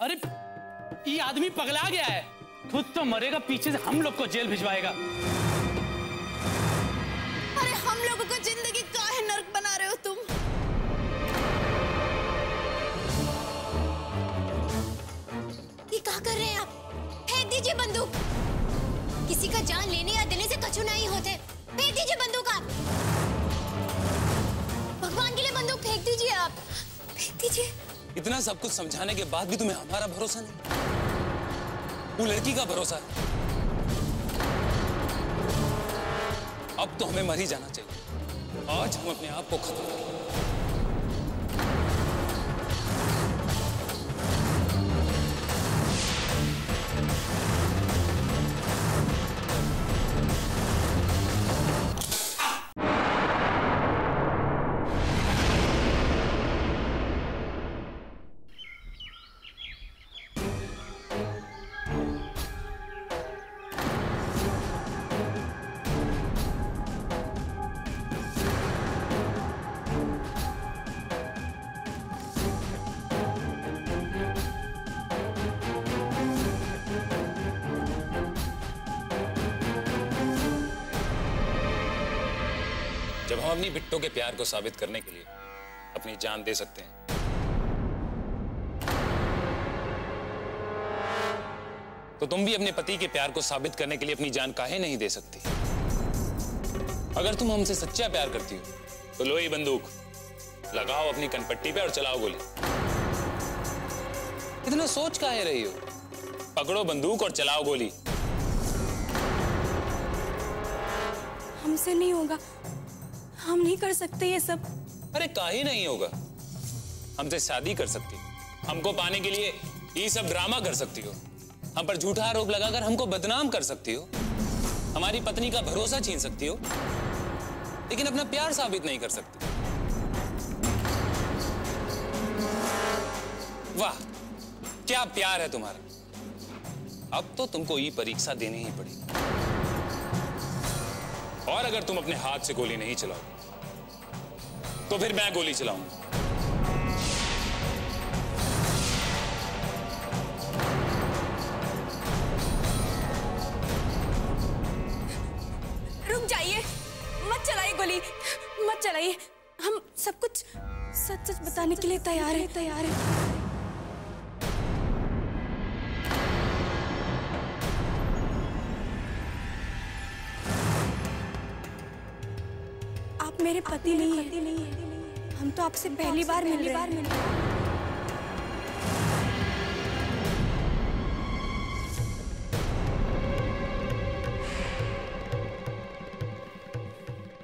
अरे, ये आदमी पगला गया है। खुद तो मरेगा, पीछे से हम लोग को जेल भिजवाएगा। अरे, हम लोगों को ज़िंदगी काहे नर्क बना रहे हो तुम? ये क्या कर रहे हैं आप? फेंक दीजिए बंदूक। किसी का जान लेने या देने से कछु नहीं होते फेंक दीजिए बंदूक आप। भगवान के लिए बंदूक फेंक दीजिए आप। फेंक दीजिए। इतना सब कुछ समझाने के बाद भी तुम्हें हमारा भरोसा नहीं? वो लड़की का भरोसा है। अब तो हमें मर ही जाना चाहिए। आज हम अपने आप को खत्म करें जब हम अपनी बिट्टो के प्यार को साबित करने के लिए अपनी जान दे सकते हैं। तो तुम भी अपने पति के प्यार को साबित करने के लिए अपनी जान काहे नहीं दे सकती? अगर तुम हमसे सच्चा प्यार करती हो तो लो ये बंदूक, लगाओ अपनी कनपट्टी पे और चलाओ गोली। इतना सोच काहे रही हो? पकड़ो बंदूक और चलाओ गोली। हमसे नहीं होगा। हम नहीं कर सकते ये सब। अरे काहे नहीं होगा। हमसे शादी कर सकती हो। हमको पाने के लिए ये सब ड्रामा कर सकती हो। हम पर झूठा आरोप लगाकर हमको बदनाम कर सकती हो। हमारी पत्नी का भरोसा छीन सकती हो। लेकिन अपना प्यार साबित नहीं कर सकती। वाह, क्या प्यार है तुम्हारा। अब तो तुमको ये परीक्षा देनी ही पड़ेगी। और अगर तुम अपने हाथ से गोली नहीं चलाओ तो फिर मैं गोली चलाऊँगा रुक जाइए। मत चलाइए गोली। मत चलाइए। हम सब कुछ सच सच बताने के लिए तैयार है तैयार है। आप मेरे पति नहीं हैं। हम तो आपसे पहली बार मिल रहे हैं।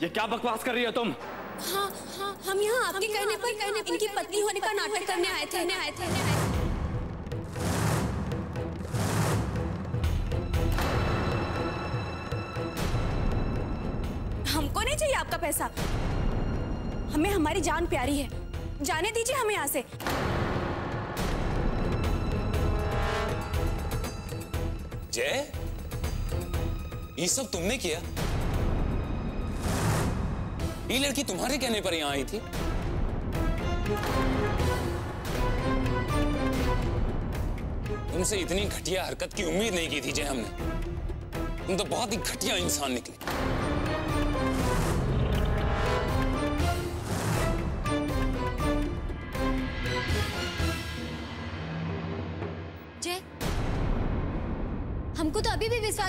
ये क्या बकवास कर रही हो तुम? हाँ हाँ हम यहाँ आपके कहने पर कहने पर इनकी पत्नी होने का नाटक करने आए थे आए थे हमको नहीं चाहिए आपका पैसा। हमें हमारी जान प्यारी है। जाने दीजिए हमें यहाँ से। जय? ये सब तुमने किया? ये लड़की तुम्हारे कहने पर यहाँ आई थी? तुमसे इतनी घटिया हरकत की उम्मीद नहीं की थी जय हमने। तुम तो बहुत ही घटिया इंसान निकले।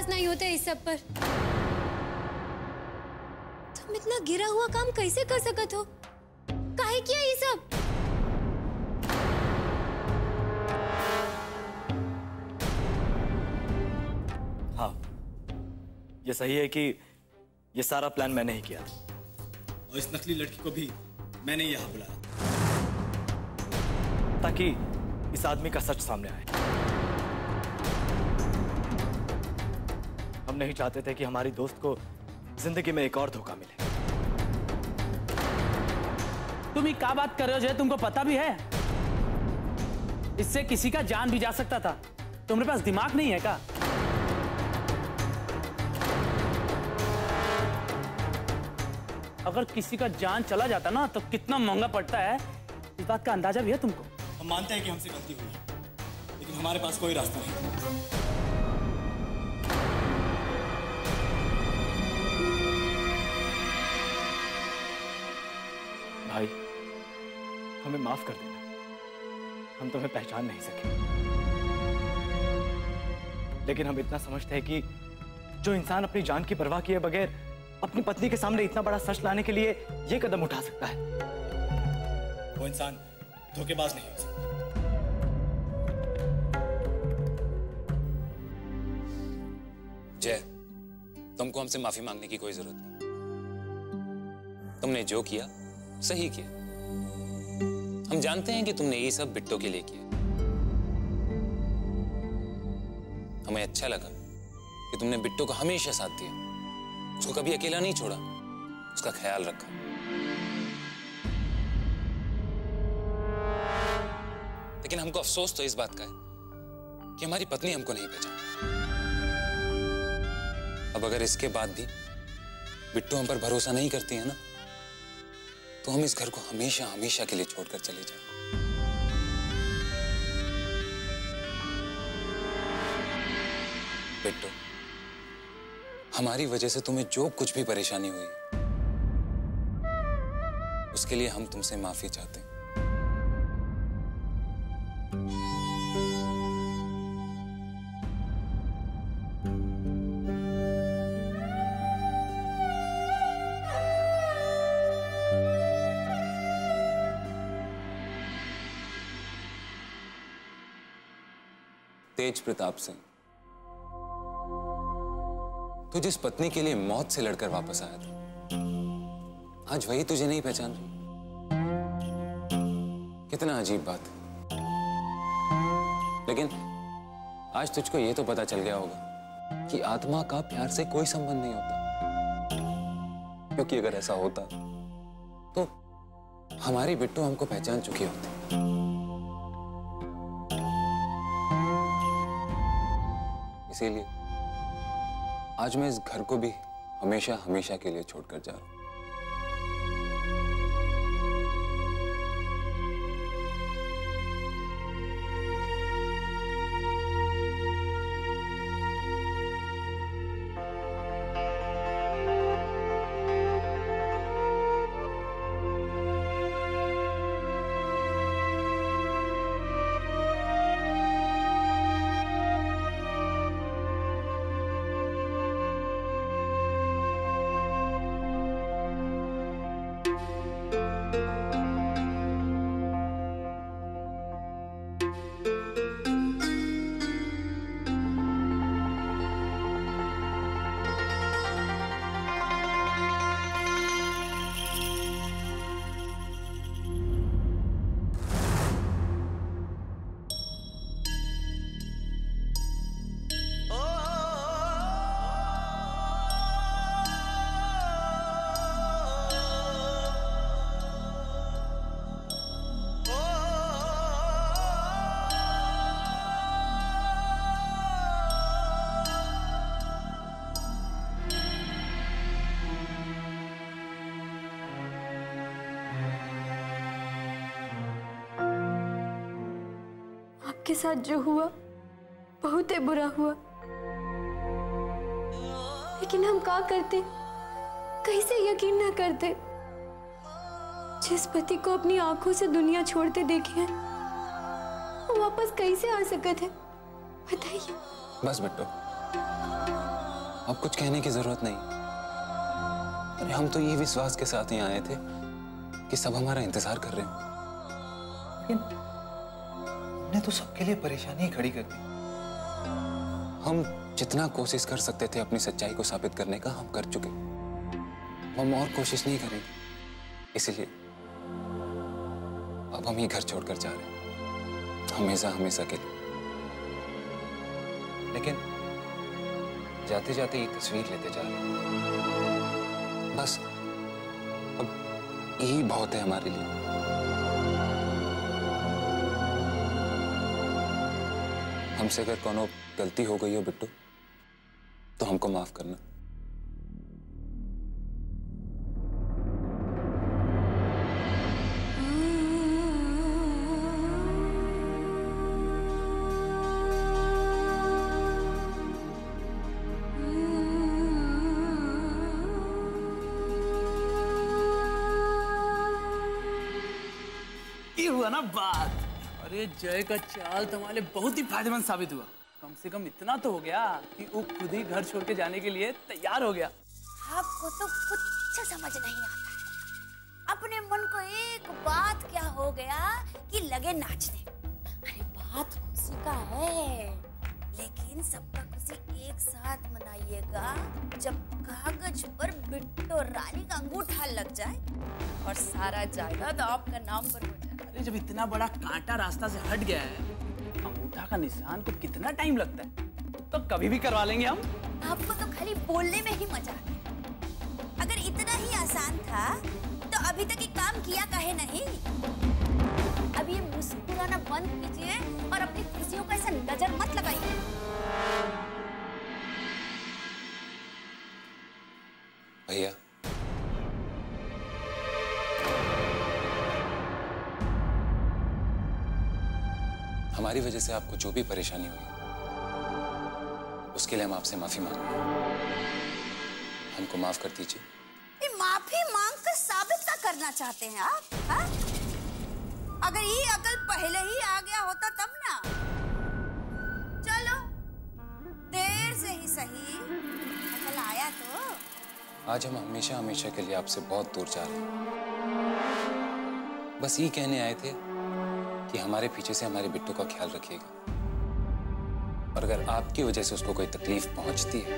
विश्वास नहीं होता इस सब पर। तुम इतना गिरा हुआ काम कैसे कर सकत हो? काहे किया ये सब? हाँ। ये सही है कि ये सारा प्लान मैंने ही किया और इस नकली लड़की को भी मैंने यहाँ बुलाया। ताकि इस आदमी का सच सामने आए। नहीं चाहते थे कि हमारी दोस्त को ज़िंदगी में एक और धोखा मिले। तुम ये क्या बात कर रहे हो जय? तुमको पता भी है? इससे किसी का जान भी जा सकता था। तुम्हारे पास दिमाग नहीं है क्या? अगर किसी का जान चला जाता ना तो कितना महँगा पड़ता है। इस बात का अंदाज़ा भी है तुमको? हम मानते हैं कि हमसे गलती हुई है लेकिन हमारे पास कोई रास्ता नहीं भाई, हमें माफ़ कर देना। हम तुम्हें पहचान नहीं सके। लेकिन हम इतना समझते हैं कि जो इंसान अपनी जान की परवाह किए बगैर अपनी पत्नी के सामने इतना बड़ा सच लाने के लिए यह कदम उठा सकता है। वो इंसान धोखेबाज नहीं हो सकता। जय, तुमको हमसे माफ़ी मांगने की कोई ज़रूरत नहीं। तुमने जो किया सही किया। हम जानते हैं कि तुमने ये सब बिट्टो के लिए किया। हमें अच्छा लगा कि तुमने बिट्टो का हमेशा साथ दिया। उसको कभी अकेला नहीं छोड़ा, उसका ख्याल रखा। लेकिन हमको अफसोस तो इस बात का है कि हमारी पत्नी हमको नहीं पहचान। अब अगर इसके बाद भी बिट्टू हम पर भरोसा नहीं करती है ना तो हम इस घर को हमेशा हमेशा के लिए छोड़कर चले जाए। बेटो हमारी वजह से तुम्हें जो कुछ भी परेशानी हुई, उसके लिए हम तुमसे माफ़ी चाहते हैं। तेज प्रताप सिंह। तू जिस पत्नी के लिए मौत से लड़कर वापस आया था, आज वही तुझे नहीं पहचान रही। कितना अजीब बात है। लेकिन आज तुझको यह तो पता चल गया होगा कि आत्मा का प्यार से कोई संबंध नहीं होता। क्योंकि अगर ऐसा होता तो हमारी बिट्टू हमको पहचान चुकी होती। इसीलिए। आज मैं इस घर को भी हमेशा हमेशा के लिए छोड़कर जा रहा हूँ। आपके साथ जो हुआ बहुत ही बुरा हुआ। लेकिन हम क्या करते? कैसे यकीन ना करते। जिस पति को अपनी आँखों से दुनिया छोड़ते देखे हैं वो वापस कैसे आ सकते थे बताइए। बस बिट्टू अब कुछ कहने की ज़रूरत नहीं। अरे हम तो ये विश्वास के साथ ही आए थे कि सब हमारा इंतज़ार कर रहे हो। हमने तो सबके लिए परेशानी खड़ी कर दी। हम जितना कोशिश कर सकते थे अपनी सच्चाई को साबित करने का, हम कर चुके। हम और कोशिश नहीं करेंगे। इसलिए अब हम ये घर छोड़कर जा रहे हैं। हमेशा हमेशा के लिए। लेकिन जाते जाते ये तस्वीर लेते जा रहे हैं। बस, अब यही बहुत है हमारे लिए। हमसे अगर कोनो गलती हो गई हो बिट्टू तो हमको माफ़ करना। ये हुआ ना बात। अरे जय का चाल तुम्हारे बहुत ही फ़ायदेमंद साबित हुआ। कम से कम इतना तो हो गया कि वो खुद ही घर छोड़ के जाने के लिए तैयार हो गया। आपको तो कुछ समझ नहीं आता अपने मन को एक बात क्या हो गया कि लगे नाचने। अरे बात खुशी का है। लेकिन सबका खुशी एक साथ मनाइएगा। जब कागज़ पर बिट्टो रानी का अंगूठा लग जाए और सारा जायदाद आपका नाम पर हो जाए। अरे जब इतना बड़ा कांटा रास्ता से हट गया है अंगूठा का निशान को कितना टाइम लगता है? तो कभी भी करवा लेंगे हम। आपको तो खाली बोलने में ही मज़ा आता है अगर इतना ही आसान था तो अभी तक ये काम किया काहे नहीं? अब ये मुस्कुराना बंद कीजिए और अपनी खुशियों का ऐसा नज़र मत लगाइए। भैया। हमारी वजह से आपको जो भी परेशानी हुई, उसके लिए हम आपसे माफ़ी मांग हैं। हमको माफ़ कर दीजिए। माफ़ी मांग कर साबित क्या करना चाहते हैं आप, हा? अगर ये अकल पहले ही आ गया होता तब ना। आज हम हमेशा हमेशा के लिए आपसे बहुत दूर जा रहे हैं। बस ये कहने आए थे कि हमारे पीछे से हमारे बिट्टू का ख्याल रखिएगा। और अगर आपकी वजह से उसको कोई तकलीफ़ पहुँचती है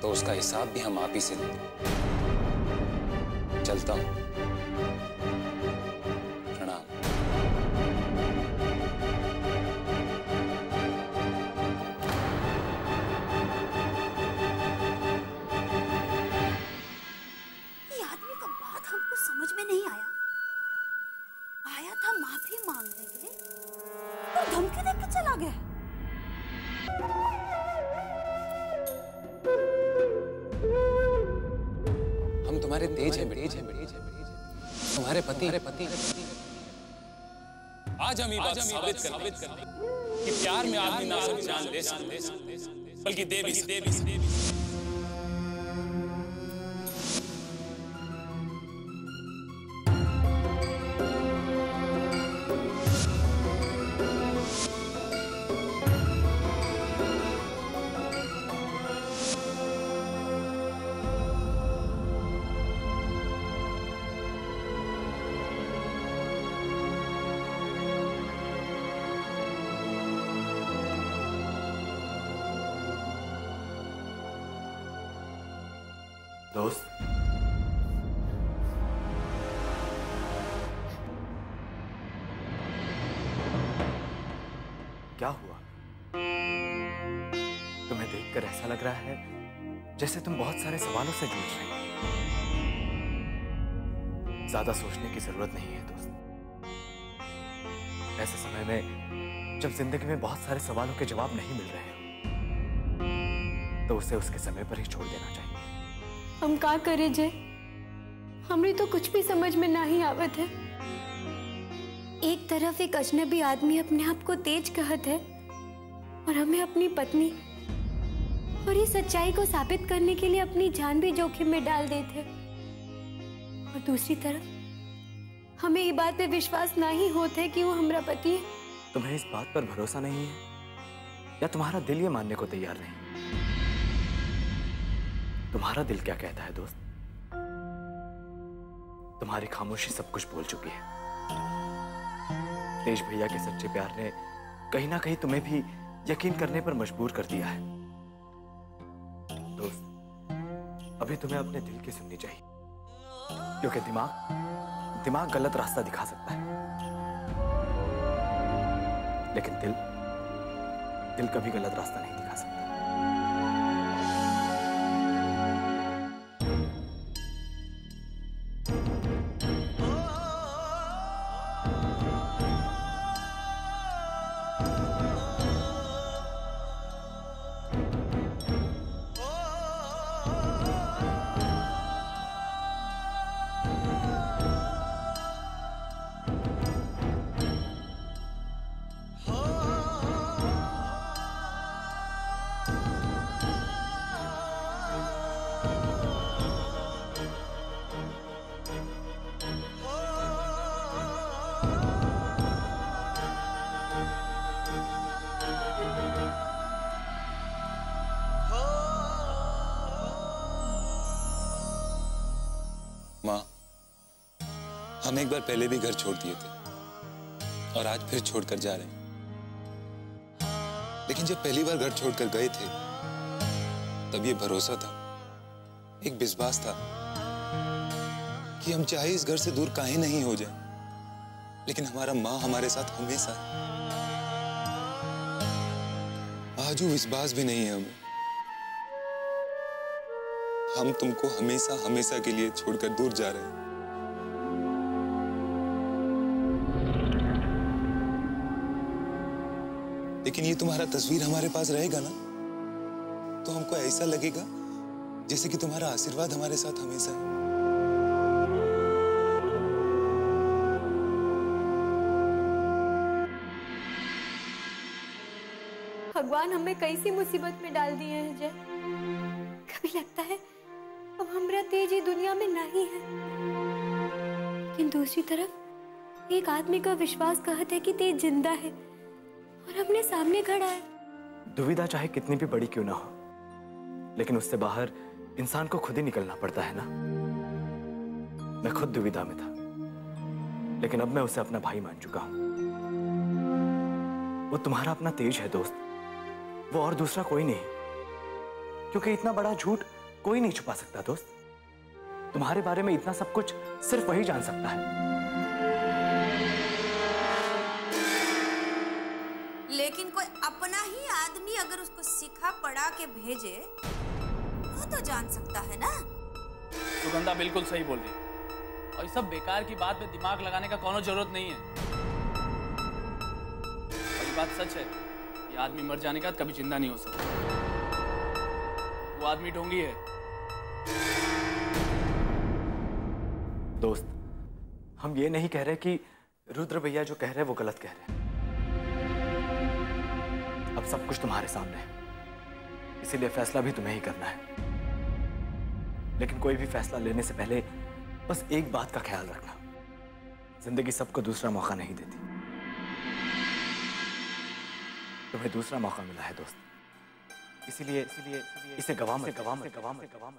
तो उसका हिसाब भी हम आप ही से लेंगे। चलता हूँ। मांगने के लिए और धमकी देके चला गया हम तुम्हारे तेज हैं तेज हैं तुम्हारे पति हमारे पति आज हम ये बात साबित कर कि प्यार में आदमी ना सिर्फ़ जान ले सकते बल्कि दे भी दे भी ऐसा लग रहा है, जैसे तुम बहुत सारे सवालों से जूझ रही हो। ज़्यादा सोचने की ज़रूरत नहीं है, दोस्त। ऐसे समय में, जब ज़िंदगी में बहुत सारे सवालों के जवाब नहीं मिल रहे हो तो उसे उसके समय पर ही छोड़ देना चाहिए। हम का करे जे हमरे तो कुछ भी समझ में नहीं आवत है। एक तरफ़ एक अजनबी आदमी अपने आप को तेज कहत है, और हमें अपनी पत्नी और ये सच्चाई को साबित करने के लिए अपनी जान भी जोखिम में डाल देते। और दूसरी तरफ़, हमें ये बात पे विश्वास नहीं होते कि वो हमारा पति है। तुम्हें इस बात पर भरोसा नहीं है? या तुम्हारा दिल ये मानने को तैयार नहीं? तुम्हारा दिल क्या कहता है, दोस्त? तुम्हारी खामोशी सब कुछ बोल चुकी है। तेज भैया के सच्चे प्यार ने कहीं ना कहीं तुम्हें भी यकीन करने पर मजबूर कर दिया है। दोस्त, अभी तुम्हें अपने दिल की सुननी चाहिए। क्योंकि दिमाग दिमाग गलत रास्ता दिखा सकता है। लेकिन दिल दिल कभी गलत रास्ता नहीं। हम एक बार पहले भी घर छोड़ दिए थे। और आज फिर छोड़कर जा रहे हैं। लेकिन जब पहली बार घर छोड़कर गए थे, तब ये भरोसा था, एक विश्वास था कि हम चाहे इस घर से दूर काहे नहीं हो जाए, लेकिन हमारा माँ हमारे साथ हमेशा है। आज विश्वास भी नहीं है हमें। हम तुमको हमेशा हमेशा के लिए छोड़कर दूर जा रहे हैं। लेकिन ये तुम्हारा तस्वीर हमारे पास रहेगा ना? तो हमको ऐसा लगेगा जैसे कि तुम्हारा आशीर्वाद हमारे साथ हमेशा है। भगवान हमें कैसी मुसीबत में डाल दिए हैं, जय। कभी लगता है अब हमरा तेज ही दुनिया में नहीं है। लेकिन दूसरी तरफ़ एक आदमी का विश्वास कहता है कि तेज ज़िंदा है। और अपने सामने खड़ा है। दुविधा चाहे कितनी भी बड़ी क्यों ना हो, लेकिन उससे बाहर इंसान को खुद ही निकलना पड़ता है ना? मैं खुद दुविधा में था, लेकिन अब मैं उसे अपना भाई मान चुका हूँ। वो तुम्हारा अपना तेज है दोस्त, वो और दूसरा कोई नहीं, क्योंकि इतना बड़ा झूठ कोई नहीं छुपा सकता दोस्त। तुम्हारे बारे में इतना सब कुछ सिर्फ़ वही जान सकता है। सिखा पढ़ा के भेजे वो तो जान सकता है ना? सुगंधा बिल्कुल सही बोल रही है। और ये सब बेकार की बात में दिमाग लगाने का कोनो ज़रूरत नहीं है। और ये बात सच है ये आदमी मर जाने का कभी ज़िंदा नहीं हो सकता। वो आदमी ढोंगी है। दोस्त हम ये नहीं कह रहे कि रुद्र भैया जो कह रहे हैं वो गलत कह रहे हैं। अब सब कुछ तुम्हारे सामने है। इसीलिए फैसला भी तुम्हें ही करना है। लेकिन कोई भी फैसला लेने से पहले बस एक बात का ख्याल रखना। ज़िंदगी सबको दूसरा मौका नहीं देती। तुम्हें दूसरा मौका मिला है, दोस्त। इसीलिए इसीलिए इसे गवाम मत गवा मत गवा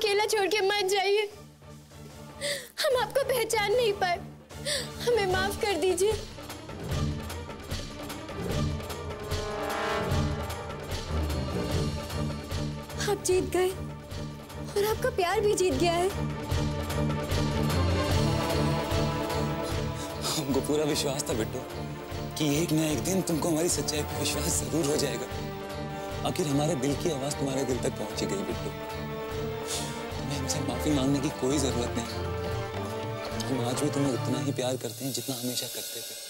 अकेला छोड़ के मत जाइए। हम आपको पहचान नहीं पाए। हमें माफ़ कर दीजिए। आप जीत गए और आपका प्यार भी जीत गया है। हमको पूरा विश्वास था बिट्टू, कि एक ना एक दिन तुमको हमारी सच्चाई पर विश्वास ज़रूर हो जाएगा। आखिर हमारे दिल की आवाज़ तुम्हारे दिल तक पहुँची गई बिट्टू। तुम्हें हमसे माफ़ी मांगने की कोई ज़रूरत नहीं। हम आज भी तुम्हें उतना ही प्यार करते हैं जितना हमेशा करते थे।